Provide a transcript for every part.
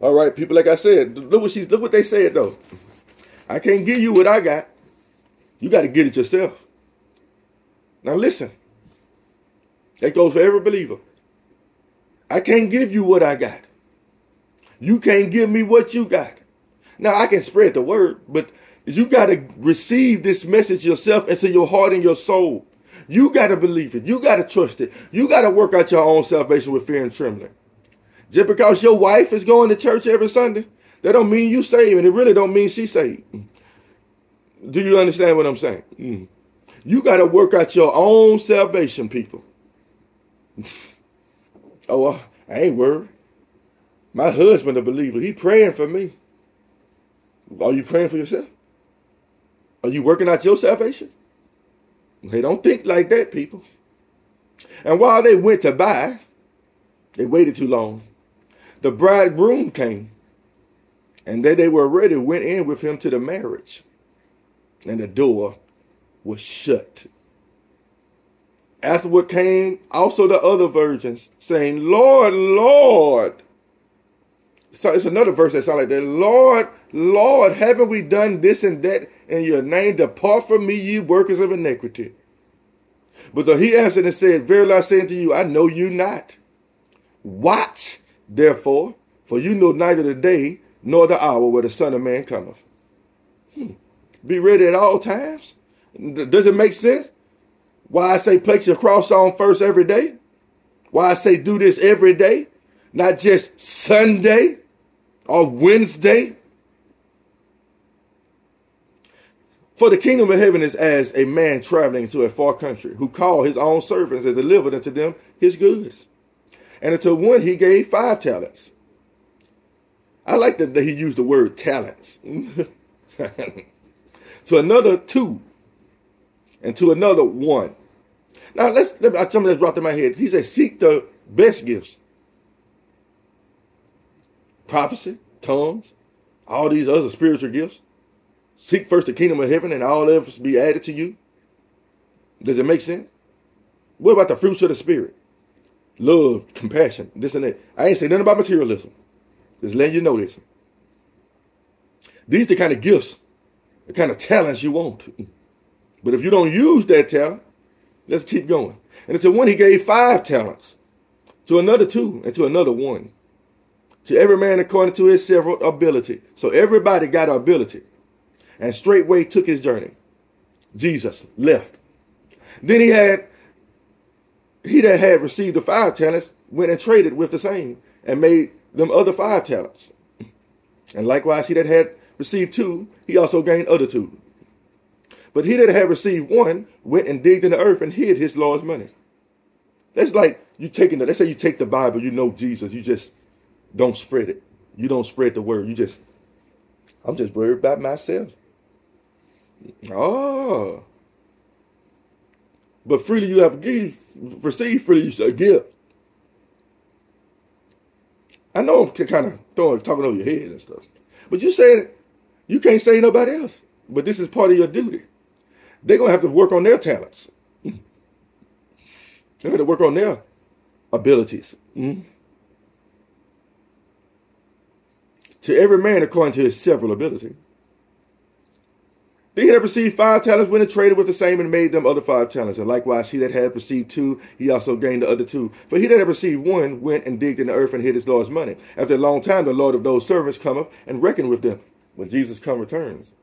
All right, people, like I said, look what she's look what they said though. I can't give you what I got. You got to get it yourself. Now listen. That goes for every believer. I can't give you what I got. You can't give me what you got. Now I can spread the word, but you got to receive this message yourself into your heart and your soul. You got to believe it. You got to trust it. You got to work out your own salvation with fear and trembling. Just because your wife is going to church every Sunday, that don't mean you saved, and it really don't mean she saved. Do you understand what I'm saying? You got to work out your own salvation, people. oh, I ain't worried. My husband a believer. He praying for me. Are you praying for yourself? Are you working out your salvation? They don't think like that, people. And while they went to buy, they waited too long. The bridegroom came, and then they were ready, went in with him to the marriage, and the door was shut. Afterward came also the other virgins, saying, Lord, Lord. So it's another verse that sounds like that. Lord, Lord, haven't we done this and that in your name? Depart from me, you workers of iniquity. But though he answered and said, Verily I say unto you, I know you not. Watch, therefore, for you know neither the day nor the hour where the Son of Man cometh. Hmm. Be ready at all times. Does it make sense? Why I say place your cross on first every day? Why I say do this every day? Not just Sunday or Wednesday. For the kingdom of heaven is as a man traveling to a far country who called his own servants and delivered unto them his goods. And unto one he gave five talents. I like that he used the word talents. to another two. And to another one. Now let's let me something that's dropped in my head. He said, seek the best gifts. Prophecy, tongues, all these other spiritual gifts. Seek first the kingdom of heaven and all else be added to you. Does it make sense? What about the fruits of the spirit? Love, compassion, this and that. I ain't say nothing about materialism. Just letting you know this. These are the kind of gifts, the kind of talents you want. But if you don't use that talent, Let's keep going. And to one he gave five talents, to another two, and to another one. To every man according to his several ability. So everybody got ability. And straightway took his journey. Jesus left. Then he had, he that had received the five talents went and traded with the same and made them other five talents. And likewise, he that had received two, he also gained other two. But he that had received one went and digged in the earth and hid his Lord's money. That's like you taking the, let's say you take the Bible, you know Jesus, you just don't spread it. You don't spread the word. You just, I'm just worried about myself. Oh. But freely you have give, received, freely you shall give. I know I'm kind of throwing, talking over your head and stuff. But you said you can't say nobody else. But this is part of your duty they're going to have to work on their talents. They're going to work on their abilities. Mm-hmm. To every man according to his several ability. He that received five talents went and traded with the same and made them other five talents. And likewise, he that had received two, he also gained the other two. But he that had received one went and digged in the earth and hid his Lord's money. After a long time, the Lord of those servants cometh and reckon with them when Jesus come returns.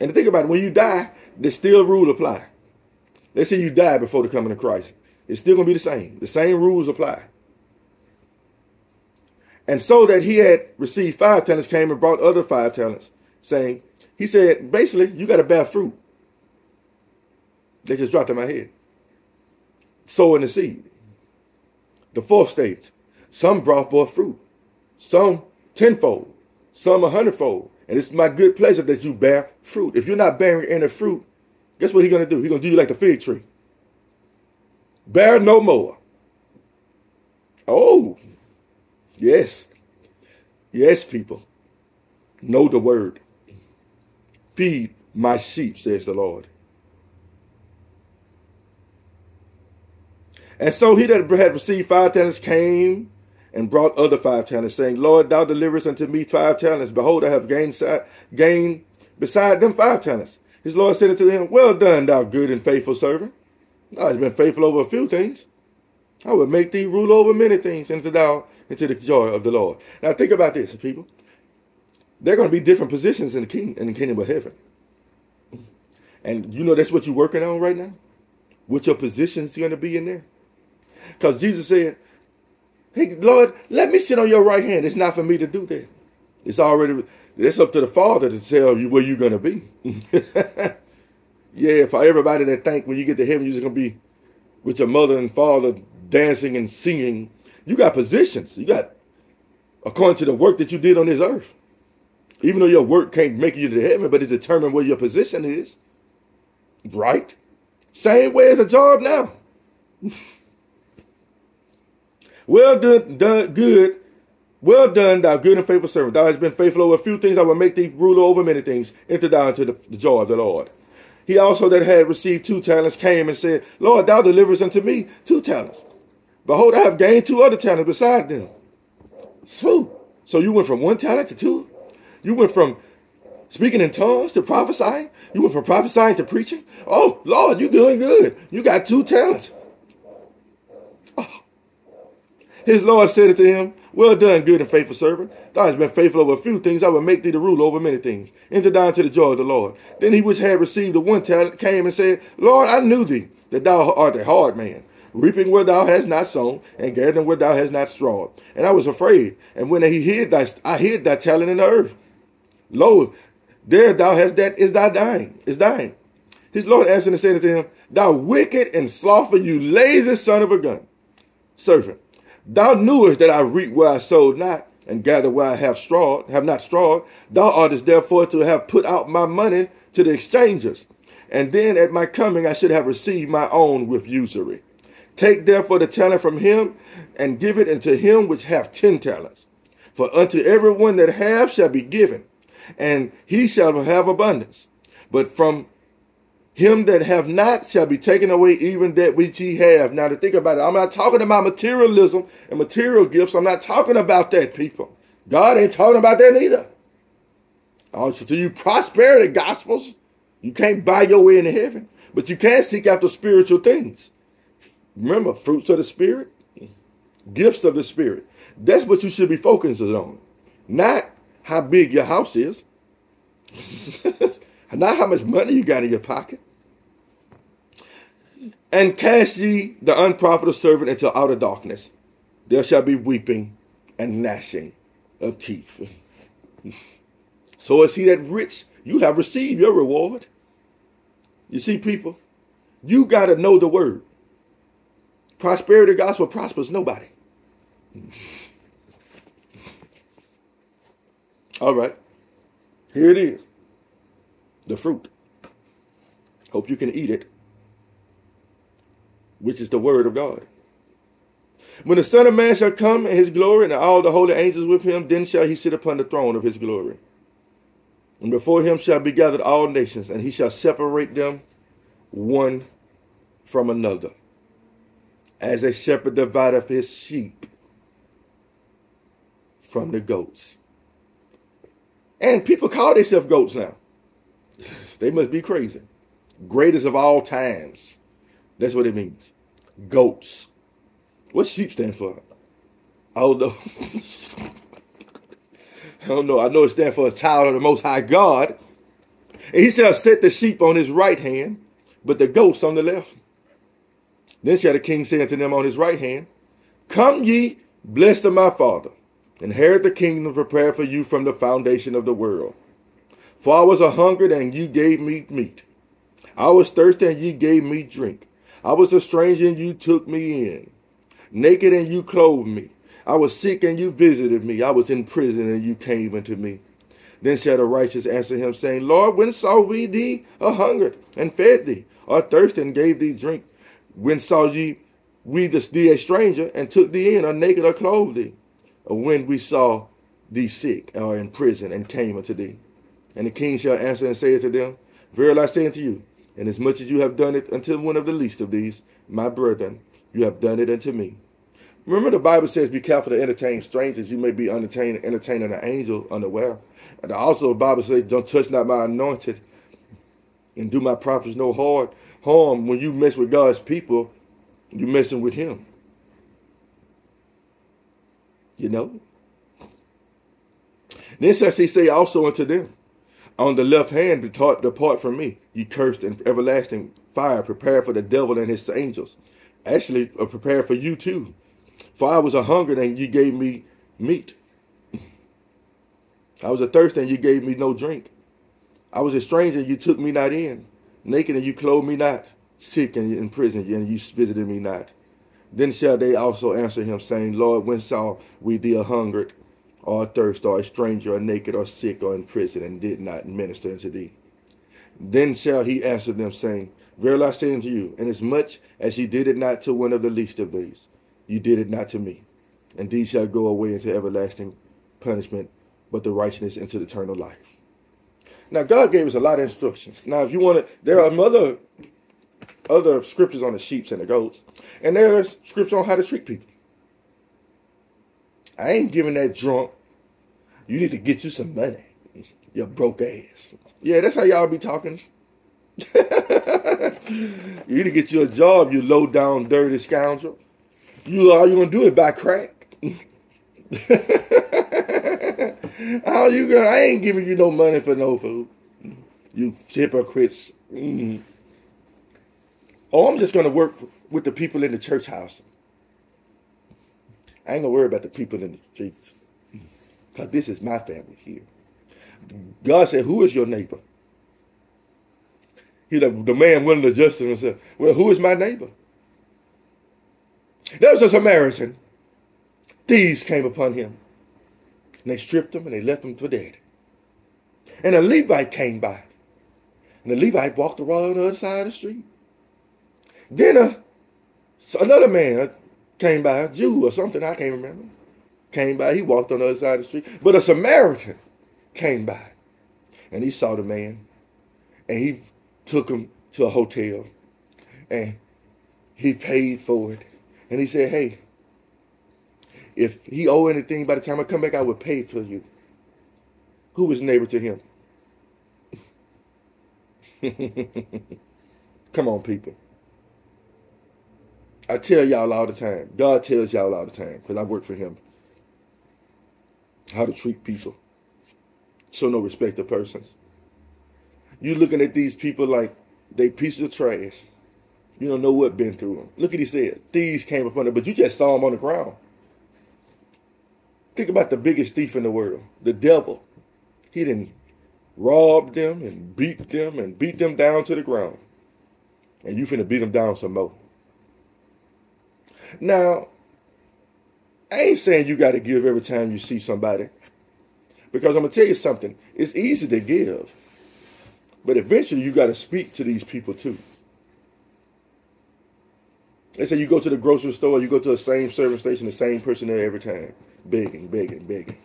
And to think about it, when you die, the still rule apply. Let's say you die before the coming of Christ. It's still going to be the same. The same rules apply. And so that he had received five talents, came and brought other five talents, saying, he said, basically, you got to bear fruit. They just dropped in my head. Sowing the seed. The fourth stage. Some brought forth fruit. Some tenfold. Some a hundredfold. And it's my good pleasure that you bear fruit. If you're not bearing any fruit, guess what he's going to do? He's going to do you like the fig tree. Bear no more. Oh, yes. Yes, people. Know the word. Feed my sheep, says the Lord. And so he that had received five talents came and brought other five talents, saying, Lord, thou deliverest unto me five talents. Behold, I have gained, gained beside them five talents. His Lord said unto him, Well done, thou good and faithful servant. Thou hast been faithful over a few things. I will make thee rule over many things, into thou into the joy of the Lord. Now think about this, people. There are going to be different positions in the king in the kingdom of heaven. And you know that's what you're working on right now? What your position is going to be in there? Because Jesus said, Hey, Lord, let me sit on your right hand. It's not for me to do that. It's already, it's up to the Father to tell you where you're going to be. yeah, for everybody that think when you get to heaven, you're just going to be with your mother and father dancing and singing. You got positions. You got, according to the work that you did on this earth. Even though your work can't make you to heaven, but it's determined where your position is. Right? Same way as a job now. well done, done, good. Well done, thou good and faithful servant. Thou hast been faithful over a few things. I will make thee ruler over many things. Enter thou into the, the joy of the Lord. He also that had received two talents came and said, Lord, thou deliverest unto me two talents. Behold, I have gained two other talents beside them. Smooth. So you went from one talent to two? You went from speaking in tongues to prophesying? You went from prophesying to preaching? Oh, Lord, you're doing good. You got two talents. Oh. His Lord said to him, Well done, good and faithful servant. Thou hast been faithful over a few things. I will make thee the ruler over many things. Enter down to the joy of the Lord. Then he which had received the one talent came and said, Lord, I knew thee, that thou art a hard man reaping where thou hast not sown, and gathering where thou hast not strawed. And I was afraid. And when he hid thy, I hid thy talent in the earth. Lo, there thou hast that is thy dying, is dying. His Lord answered and said unto him, Thou wicked and slothful, you lazy son of a gun. Servant, thou knewest that I reap where I sowed not, and gather where I have strawed, have not strawed. Thou oughtest therefore to have put out my money to the exchangers, and then at my coming I should have received my own with usury. Take therefore the talent from him and give it unto him which hath ten talents. For unto every one that hath shall be given, and he shall have abundance. But from him that have not shall be taken away even that which he have. Now to think about it, I'm not talking about materialism and material gifts. I'm not talking about that, people. God ain't talking about that either. Also, to you prosperity gospels, you can't buy your way into heaven, but you can seek after spiritual things. Remember, fruits of the Spirit, gifts of the Spirit. That's what you should be focusing on. Not how big your house is. Not how much money you got in your pocket. And cast ye the unprofitable servant into outer darkness. There shall be weeping and gnashing of teeth. So is he that rich, you have received your reward. You see, people, you got to know the word. Prosperity gospel prospers nobody. All right. Here it is. The fruit. Hope you can eat it, which is the word of God. When the Son of Man shall come in his glory and all the holy angels with him, then shall he sit upon the throne of his glory. And before him shall be gathered all nations, and he shall separate them one from another as a shepherd divideth his sheep from the goats. And people call themselves goats now. they must be crazy. Greatest of all times. That's what it means. Goats. What sheep stand for? Don't know. I don't know. I know it stands for a child of the Most High God. And he shall set the sheep on his right hand, but the goats on the left. Then shall the king say unto them on his right hand, Come ye, blessed of my father, inherit the kingdom prepared for you from the foundation of the world. For I was a hungered, and ye gave me meat. I was thirsty, and ye gave me drink. I was a stranger, and you took me in. Naked, and you clothed me. I was sick, and you visited me. I was in prison, and you came unto me. Then shall the righteous answer him, saying, Lord, when saw we thee a hungered, and fed thee, or thirsty, and gave thee drink? When saw ye we the, thee a stranger and took thee in, or naked, or clothed thee? When we saw thee sick or in prison and came unto thee? And the king shall answer and say unto them, Verily I say unto you, inasmuch as you have done it unto one of the least of these, my brethren, you have done it unto me. Remember the Bible says, be careful to entertain strangers. You may be entertaining, entertaining an angel unaware. And also the Bible says, don't touch not my anointed and do my prophets no hard harm. When you mess with God's people, you're messing with him. You know? Then says he say also unto them, on the left hand depart, depart from me, you cursed and everlasting fire, prepared for the devil and his angels. Actually, uh, prepared for you too. For I was a hunger and you gave me meat. I was a thirst and you gave me no drink. I was a stranger and you took me not in. Naked and you clothed me not. Sick and in prison and you visited me not. Then shall they also answer him, saying, Lord, when saw we thee a hungered, or a thirst, or a stranger, or naked, or sick, or in prison, and did not minister unto thee? Then shall he answer them, saying, Verily I say unto you, inasmuch as ye did it not to one of the least of these, you did it not to me. And these shall go away into everlasting punishment, but the righteousness into eternal life. Now, God gave us a lot of instructions. Now, if you want to, there are other other scriptures on the sheep and the goats, and there's scripture on how to treat people. I ain't giving that drunk. You need to get you some money. You broke ass. Yeah, that's how y'all be talking. you need to get you a job, you low down, dirty scoundrel. You all you gonna do it by crack. how you gonna? I ain't giving you no money for no food. You hypocrites. Mm. Oh, I'm just gonna work with the people in the church house. I ain't gonna worry about the people in the streets. Because this is my family here. God said, Who is your neighbor? He the, the man willing to justify himself. Well, who is my neighbor? There was a Samaritan. Thieves came upon him. And they stripped him and they left him for dead. And a Levite came by. And the Levite walked around the other side of the street. Then uh, a, another man uh, came by, a Jew or something, I can't remember. Came by, he walked on the other side of the street. But a Samaritan came by. And he saw the man. And he took him to a hotel. And he paid for it. And he said, hey, if he owe anything by the time I come back, I will pay for you. Who was neighbor to him? come on, people. I tell y'all all the time. God tells y'all all the time because I work for him. How to treat people. Show no respect to persons. You looking at these people like they pieces of trash. You don't know what been through them. Look at he said. Thieves came upon them, but you just saw them on the ground. Think about the biggest thief in the world, the devil. He didn't rob them and beat them and beat them down to the ground. And you finna beat them down some more. Now, I ain't saying you got to give every time you see somebody. Because I'm going to tell you something. It's easy to give. But eventually you got to speak to these people too. They say you go to the grocery store, you go to the same service station, the same person there every time. Begging, begging, begging.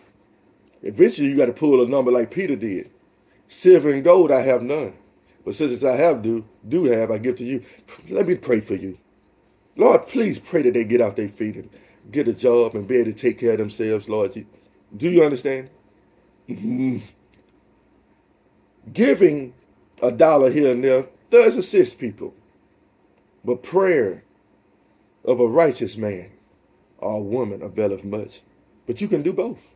Eventually you got to pull a number like Peter did. Silver and gold I have none. But since I have do, do have, I give to you. Let me pray for you. Lord, please pray that they get off their feet and get a job and be able to take care of themselves, Lord. Do you understand? Mm-hmm. Giving a dollar here and there does assist people. But prayer of a righteous man or woman availeth much. But you can do both.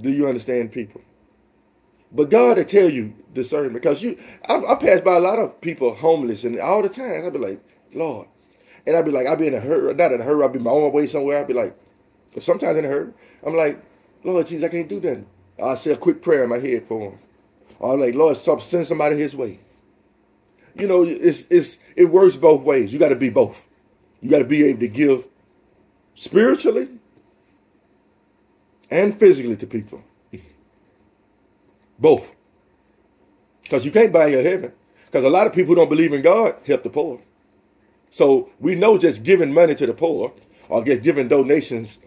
Do you understand, people? But God will tell you discernment because you, I, I pass by a lot of people homeless, and all the time I'll be like, Lord, and I'd be like, I'd be in a hurry, not in a hurry, I'd be on my way somewhere. I'd be like, sometimes in a hurry, I'm like, Lord Jesus, I can't do that. I'll say a quick prayer in my head for him. Or I'm like, Lord, send somebody his way. You know, it's it's it works both ways. You got to be both. You got to be able to give spiritually and physically to people. Both. Because you can't buy your heaven. Because a lot of people who don't believe in God help the poor. So we know just giving money to the poor or get giving donations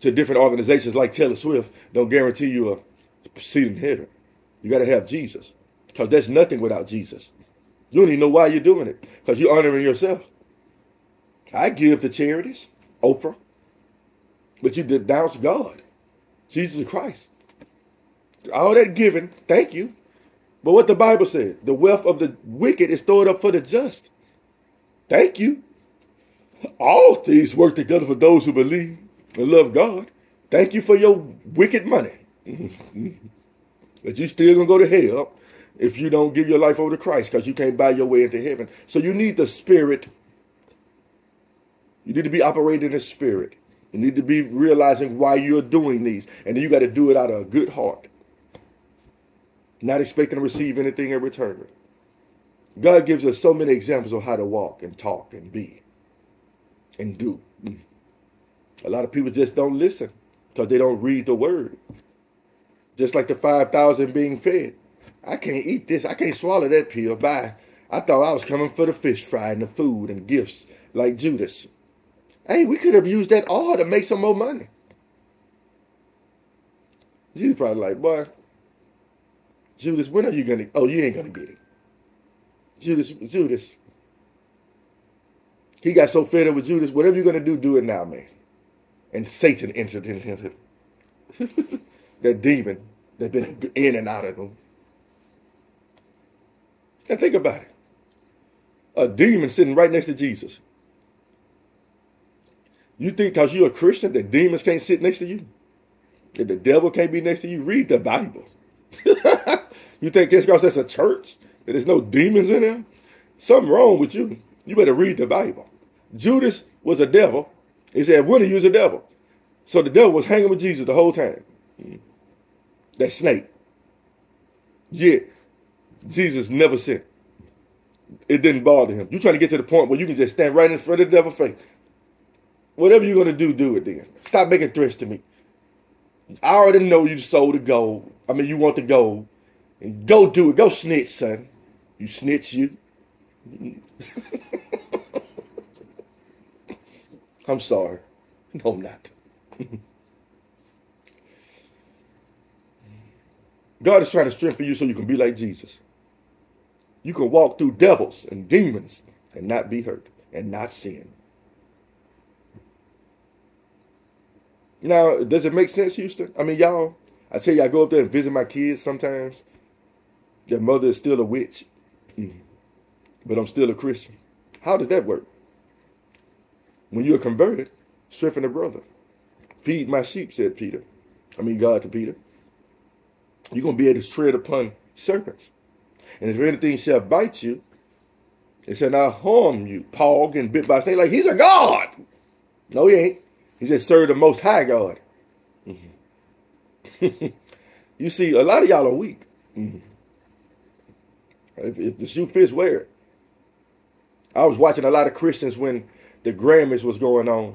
to different organizations like Taylor Swift don't guarantee you a seat in heaven. You got to have Jesus because there's nothing without Jesus. You don't even know why you're doing it because you're honoring yourself. I give to charities. Oprah. But you denounce God, Jesus Christ. All that giving, thank you. But what the Bible said, the wealth of the wicked is stored up for the just. Thank you. All things work together for those who believe and love God. Thank you for your wicked money. Mm-hmm. but you still gonna go to hell if you don't give your life over to Christ because you can't buy your way into heaven. So you need the spirit. You need to be operating in the spirit. You need to be realizing why you're doing these. And you got to do it out of a good heart. Not expecting to receive anything in return. God gives us so many examples of how to walk and talk and be and do. A lot of people just don't listen because they don't read the word. Just like the 5,000 being fed. I can't eat this. I can't swallow that pill. Bye. I thought I was coming for the fish fry and the food and gifts like Judas. Hey, we could have used that all to make some more money. Jesus probably like, boy, Judas, when are you gonna? Oh, you ain't gonna get it. Judas, Judas. He got so fed up with Judas. Whatever you're gonna do, do it now, man. And Satan entered into him. that demon that been in and out of him. And think about it. A demon sitting right next to Jesus. You think because you're a Christian that demons can't sit next to you? That the devil can't be next to you? Read the Bible. you think just because that's a church that there's no demons in there? Something wrong with you. You better read the Bible. Judas was a devil. He said, when are you a devil? So the devil was hanging with Jesus the whole time. That snake. Yet, Jesus never sinned. It didn't bother him. You're trying to get to the point where you can just stand right in front of the devil's face Whatever you're gonna do, do it then. Stop making threats to me. I already know you sold the gold. I mean, you want the gold. And go do it. Go snitch, son. You snitch, you. I'm sorry. No, I'm not. God is trying to strengthen you so you can be like Jesus. You can walk through devils and demons and not be hurt and not sin. Now, does it make sense, Houston? I mean, y'all, I tell you, I go up there and visit my kids sometimes. Their mother is still a witch, mm. but I'm still a Christian. How does that work? When you're converted, strengthen a brother. Feed my sheep, said Peter. I mean, God to Peter. You're going to be able to tread upon serpents. And if anything shall bite you, it shall not harm you. Paul getting bit by a snake like he's a God. No, he ain't. He said, serve the most high God. Mm -hmm. you see, a lot of y'all are weak. Mm -hmm. If, if, the shoe fits, wear it. I was watching a lot of Christians when the Grammys was going on,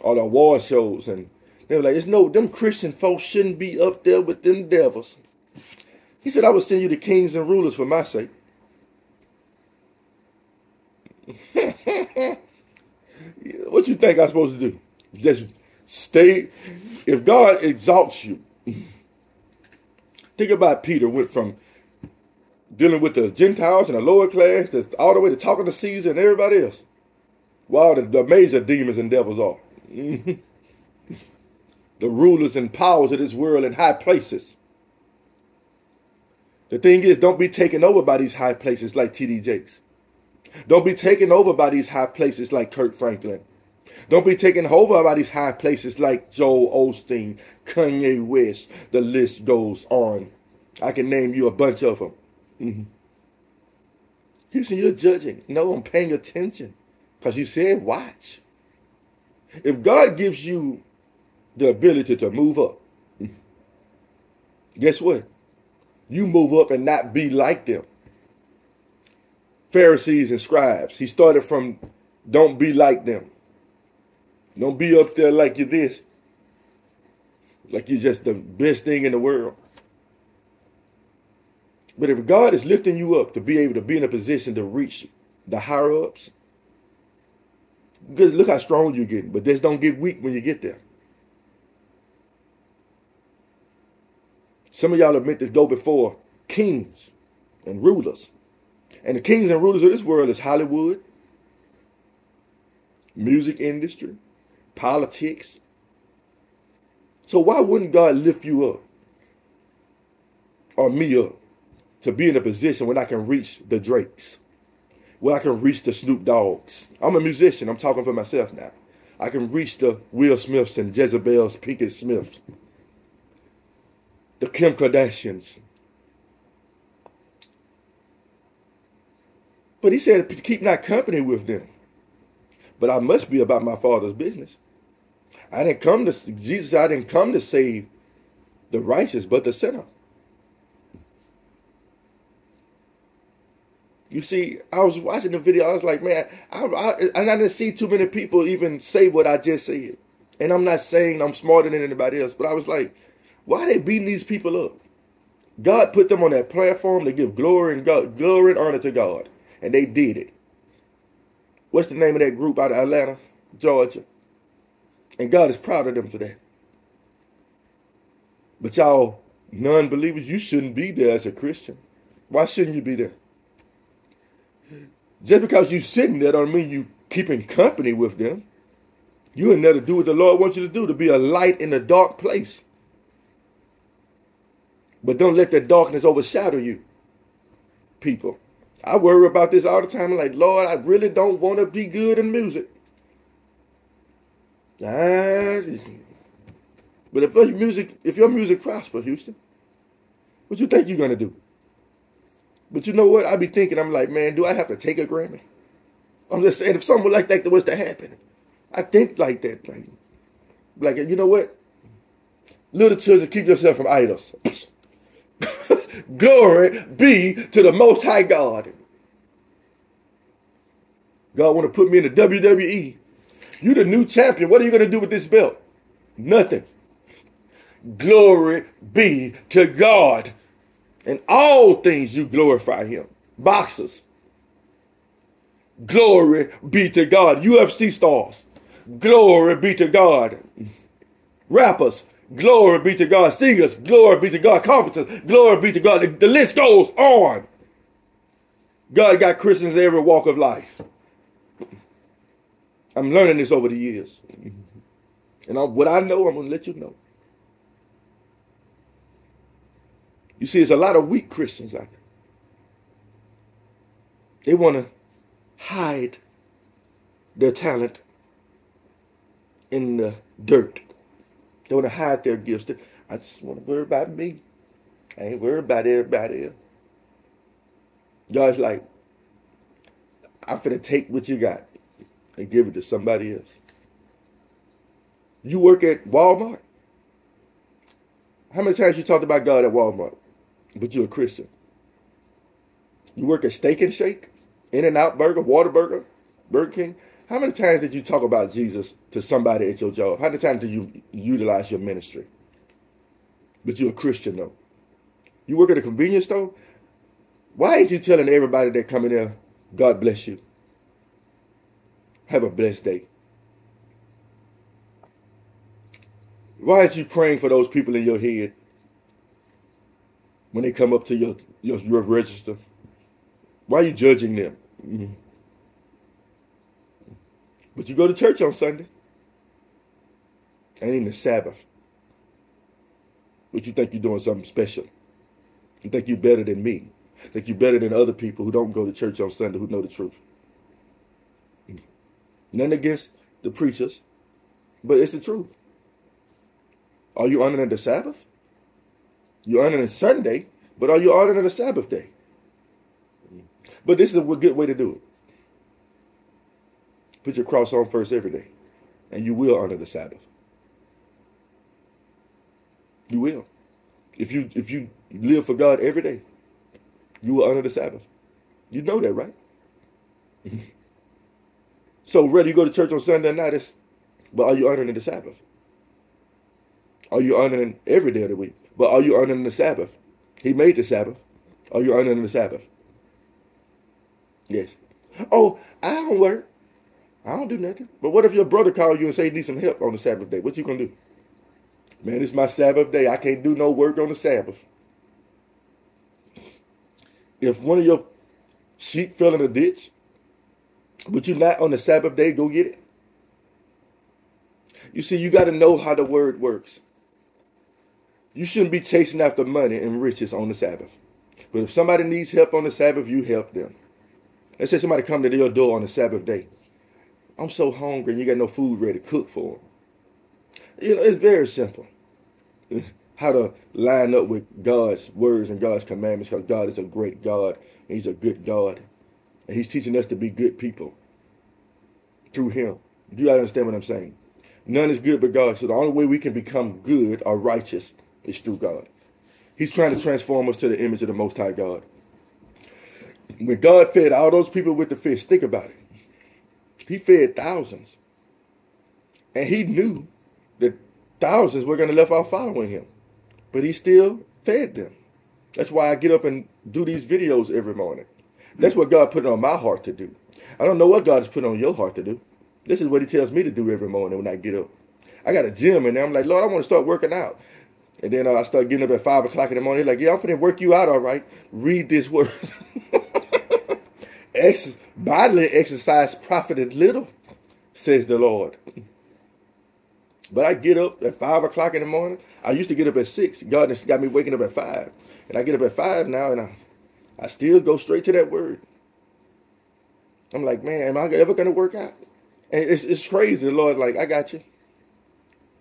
all the award shows, and they were like, "There's no them Christian folks shouldn't be up there with them devils." He said, "I will send you the kings and rulers for my sake." what you think I'm supposed to do? Just stay. If God exalts you, think about Peter went from dealing with the Gentiles and the lower class that's all the way to talking to Caesar and everybody else. While the, the major demons and devils are. the rulers and powers of this world in high places. The thing is, don't be taken over by these high places like T.D. Jakes. Don't be taken over by these high places like Kirk Franklin. Don't be taken over by these high places like Joel Osteen, Kanye West. The list goes on. I can name you a bunch of them. Mm-hmm. Houston, you're judging. No, I'm paying attention. Because you said watch. If God gives you the ability to move up, guess what? You move up and not be like them. Pharisees and scribes. He started from don't be like them. Don't be up there like you're this. Like you're just the best thing in the world. But if God is lifting you up to be able to be in a position to reach the higher ups, look how strong you're getting. But just don't get weak when you get there. Some of y'all have meant to go before kings and rulers. And the kings and rulers of this world is Hollywood, music industry, politics. So why wouldn't God lift you up or me up to be in a position when I can reach the Drakes, where I can reach the Snoop Doggs? I'm a musician. I'm talking for myself now. I can reach the Will Smiths and Jezebel's Pinkett Smiths, the Kim Kardashians. But he said, keep not company with them. But I must be about my father's business. I didn't come to Jesus. I didn't come to save the righteous, but the sinner. You see, I was watching the video. I was like, man, I, I, I didn't see too many people even say what I just said. And I'm not saying I'm smarter than anybody else, but I was like, why are they beating these people up? God put them on that platform to give glory and God, glory and honor to God, and they did it. What's the name of that group out of Atlanta, Georgia? And God is proud of them for that. But y'all non-believers, you shouldn't be there as a Christian. Why shouldn't you be there? Just because you're sitting there don't mean you keeping company with them. You in there to do what the Lord wants you to do, to be a light in a dark place. But don't let that darkness overshadow you, people. I worry about this all the time. I'm like, Lord, I really don't want to be good in music. Ah, but if your music, if your music prosper, Houston, what you think you're gonna do? But you know what? I be thinking, I'm like, man, do I have to take a Grammy? I'm just saying, if something like that was to happen, I think like that, like, like you know what? Little children, keep yourself from idols. Glory be to the Most High God. God want to put me in the WWE. You the new champion. What are you going to do with this belt? Nothing. Glory be to God. In all things you glorify him. Boxers. Glory be to God. UFC stars. Glory be to God. Rappers. Glory be to God. Singers. Glory be to God. Carpenters. Glory be to God. The, the list goes on. God got Christians in every walk of life. I'm learning this over the years. And I, what I know, I'm going to let you know. You see, there's a lot of weak Christians out there. They want to hide their talent in the dirt. They want to hide their gifts. I just want to worry about me. I ain't worried about everybody else. God's like, I'm finna take what you got and give it to somebody else. You work at Walmart. How many times you talked about God at Walmart? But you're a Christian. You work at Steak and Shake, In and Out Burger, Whataburger, Burger King. How many times did you talk about Jesus to somebody at your job? How many times did you utilize your ministry? But you're a Christian though. You work at a convenience store. Why ain't you telling everybody that coming in there, God bless you? Have a blessed day. Why isn't you praying for those people in your head when they come up to your your, your register? Why are you judging them? Mm-hmm. But you go to church on Sunday. Ain't even the Sabbath. But you think you're doing something special. You think you're better than me. You think you're better than other people who don't go to church on Sunday who know the truth. Mm-hmm. Nothing against the preachers, but it's the truth. Are you honoring the Sabbath? You honor a Sunday, but are you honoring a Sabbath day? But this is a good way to do it. Put your cross on first every day, and you will honor the Sabbath. You will. If you if you live for God every day, you will honor the Sabbath. You know that, right? so whether you go to church on Sunday night, is but are you honoring the Sabbath? Are you honoring every day of the week? But are you earning the Sabbath? He made the Sabbath. Are you earning the Sabbath? Yes. Oh, I don't work. I don't do nothing. But what if your brother called you and say he needs some help on the Sabbath day? What you gonna do? Man, it's my Sabbath day. I can't do no work on the Sabbath. If one of your sheep fell in a ditch, but you're not on the Sabbath day, go get it. You see, you got to know how the word works. You shouldn't be chasing after money and riches on the Sabbath. But if somebody needs help on the Sabbath, you help them. Let's say somebody come to your door on the Sabbath day. I'm so hungry and you got no food ready to cook for them. You know, it's very simple. How to line up with God's words and God's commandments because God is a great God. And He's a good God. And He's teaching us to be good people through Him. Do you understand what I'm saying? None is good but God. So the only way we can become good or righteous is through God. He's trying to transform us to the image of the Most High God. When God fed all those people with the fish, think about it. He fed thousands. And he knew that thousands were going to left off following him. But he still fed them. That's why I get up and do these videos every morning. That's what God put on my heart to do. I don't know what God has put on your heart to do. This is what he tells me to do every morning when I get up. I got a gym and I'm like, Lord, I want to start working out. And then uh, I start getting up at 5 o'clock in the morning. Like, yeah, I'm to work you out all right. Read this word. Ex- bodily exercise profited little, says the Lord. But I get up at 5 o'clock in the morning. I used to get up at 6. God has got me waking up at 5. And I get up at 5 now, and I, I still go straight to that word. I'm like, man, am I ever to work out? And it's, it's crazy. The Lord, like, I got you.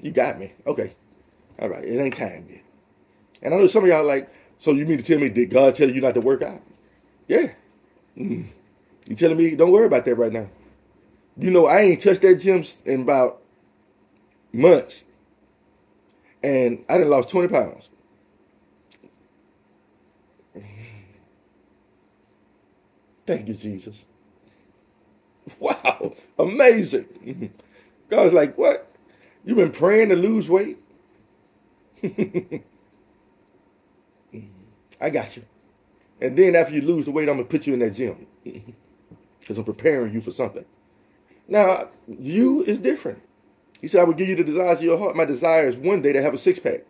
You got me. Okay. All right. It ain't time yet. And I know some of y'all like, so you mean to tell me, did God tell you not to work out? Yeah. Mm. You telling me, don't worry about that right now. You know, I ain't touched that gym in about months. And I done lost 20 pounds. Thank you, Jesus. Wow, amazing. God's like, what? You've been praying to lose weight? I got you. And then after you lose the weight, I'm to put you in that gym. Because I'm preparing you for something. Now, you is different. He said, I will give you the desires of your heart. My desire is one day to have a six pack.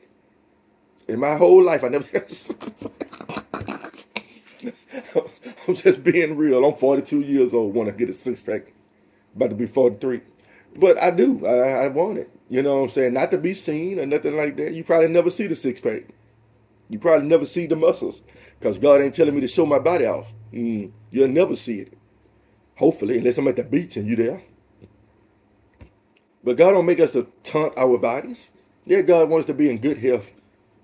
In my whole life, I never. I'm just being real. I'm 42 years old. Want to get a six pack. About to be 43. But I do. I, I want it. You know what I'm saying? Not to be seen or nothing like that. You probably never see the six pack. You probably never see the muscles because God ain't telling me to show my body off. Mm, you'll never see it. Hopefully, unless I'm at the beach and you there. But God don't make us to taunt our bodies. Yeah, God wants to be in good health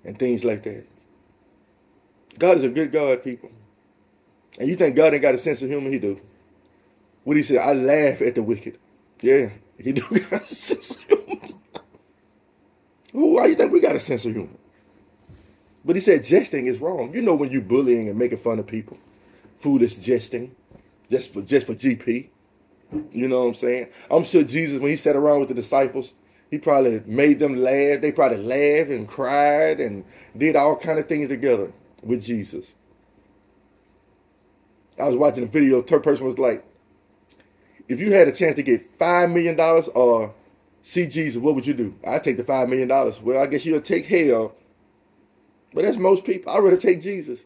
and things like that. God is a good God, people. And you think God ain't got a sense of humor? He do. What he said, I laugh at the wicked. Yeah, he do got a sense of humor. Why you think we got a sense of humor? But he said jesting is wrong. You know when you bullying and making fun of people. Foolish jesting. Just for just for GP. You know what I'm saying? I'm sure Jesus, when he sat around with the disciples, he probably made them laugh. They probably laughed and cried and did all kind of things together with Jesus. I was watching a video. Third person was like, if you had a chance to get five million dollars or see Jesus, what would you do? I'd take the five million dollars. Well, I guess you'll take hell. But that's most people. I'd rather take Jesus.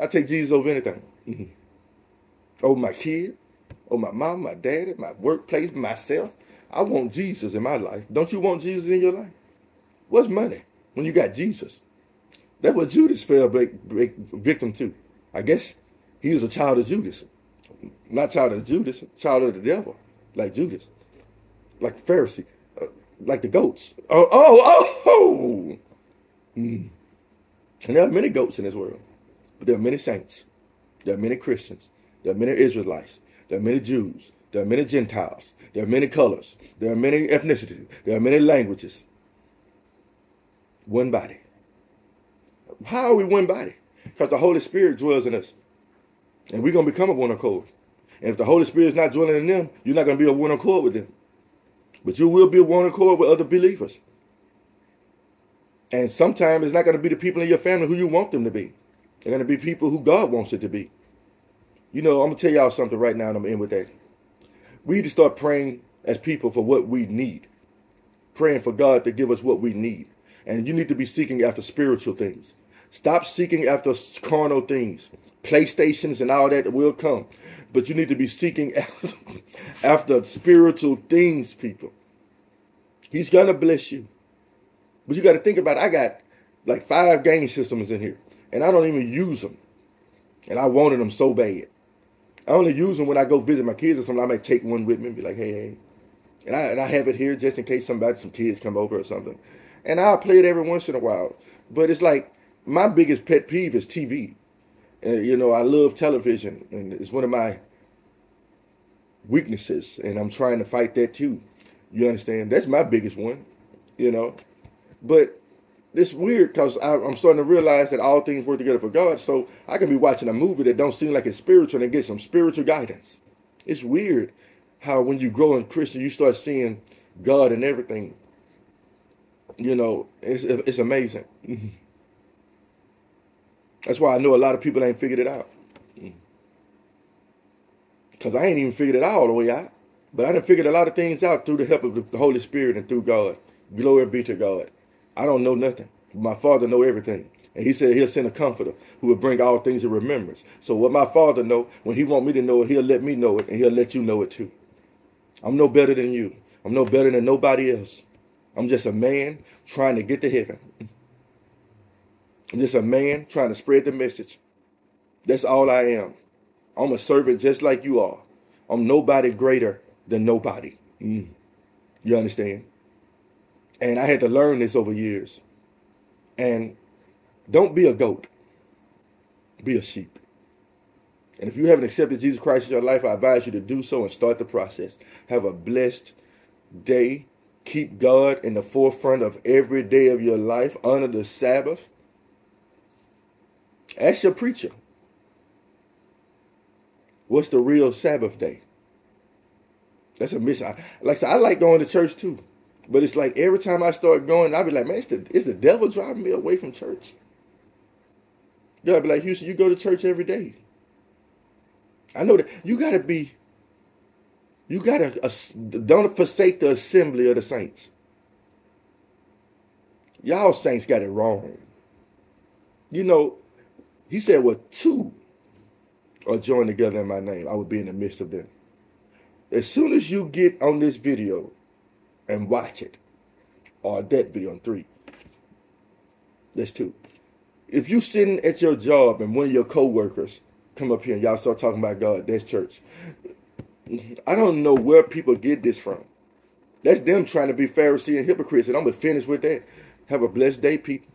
I take Jesus over anything. Mm-hmm. Over my kid, over my mom, my daddy, my workplace, myself. I want Jesus in my life. Don't you want Jesus in your life? What's money when you got Jesus? That's what Judas fell victim to. I guess he was a child of Judas. Not child of Judas, child of the devil, like Judas. Like the Pharisee, uh, like the goats. Oh, oh, oh! oh. Mm. And there are many goats in this world, but there are many saints. There are many Christians. There are many Israelites. There are many Jews. There are many Gentiles. There are many colors. There are many ethnicities. There are many languages. One body. How are we one body? Because the Holy Spirit dwells in us. And we're going to become a one accord. And if the Holy Spirit is not dwelling in them, you're not going to be a one accord with them. But you will be a one accord with other believers. And sometimes it's not going to be the people in your family who you want them to be. They're going to be people who God wants it to be. You know, I'm going to tell y'all something right now, and I'm in with that. We need to start praying as people for what we need. Praying for God to give us what we need. And you need to be seeking after spiritual things. Stop seeking after carnal things. PlayStations and all that will come. But you need to be seeking after, spiritual things, people. He's gonna bless you. But you got to think about it. I got like five game systems in here, and I don't even use them. And I wanted them so bad. I only use them when I go visit my kids or something. I might take one with me and be like, hey, hey. And I, and I have it here just in case somebody, some kids come over or something. And I'll play it every once in a while. But it's like my biggest pet peeve is TV. And, you know, I love television, and it's one of my weaknesses, and I'm trying to fight that too. You understand? That's my biggest one, you know. But it's weird because I'm starting to realize that all things work together for God. So I can be watching a movie that don't seem like it's spiritual and get some spiritual guidance. It's weird how when you grow in Christian, you start seeing God and everything. You know, it's it's amazing. That's why I know a lot of people ain't figured it out. Mm. Because I ain't even figured it out all the way out. But I done figured a lot of things out through the help of the Holy Spirit and through God. Glory be to God. I don't know nothing. My Father know everything. And he said he'll send a comforter who will bring all things to remembrance. So what my father know, when he want me to know it, he'll let me know it and he'll let you know it too. I'm no better than you. I'm no better than nobody else. I'm just a man trying to get to heaven. I'm just a man trying to spread the message. That's all I am. I'm a servant just like you are. I'm nobody greater than nobody. Mm. You understand? And I had to learn this over years. And don't be a goat. Be a sheep. And if you haven't accepted Jesus Christ in your life, I advise you to do so and start the process. Have a blessed day. Keep God in the forefront of every day of your life. Honor the Sabbath. Ask your preacher. What's the real Sabbath day? That's a mission. Like I said, I like going to church too. But it's like every time I start going, I'll be like, man, it's the, the devil driving me away from church. You gotta be like, Houston, you go to church every day. I know that you gotta be, you gotta, uh, don't forsake the assembly of the saints. Y'all saints got it wrong. You know, he said, well, two are joined together in my name. I would be in the midst of them. As soon as you get on this video and watch it, or that video on three, that's two. If you sitting at your job and one of your co-workers come up here and y'all start talking about God, that's church. I don't know where people get this from. That's them trying to be Pharisee and hypocrites, and I'm gonna finish with that. Have a blessed day, people.